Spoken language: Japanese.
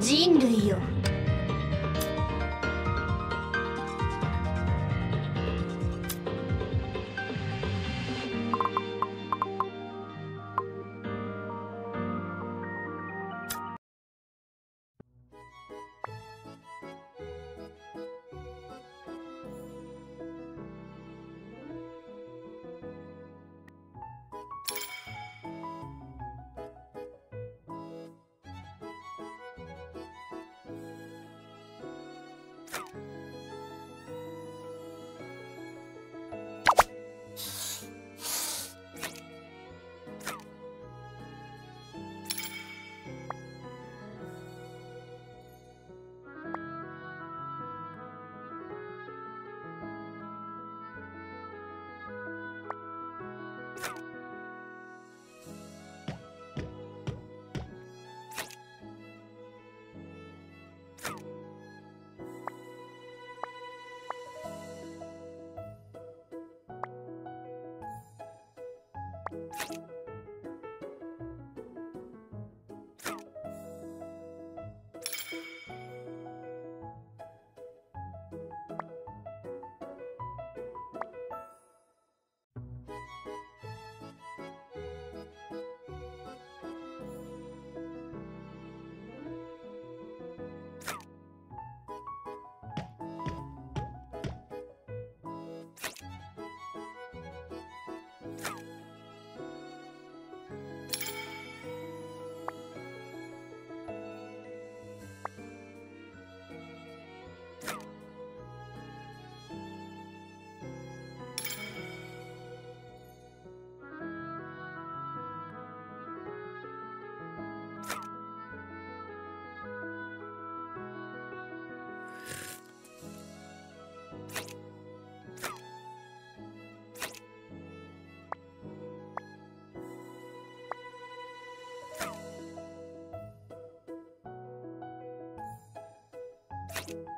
人類よ。you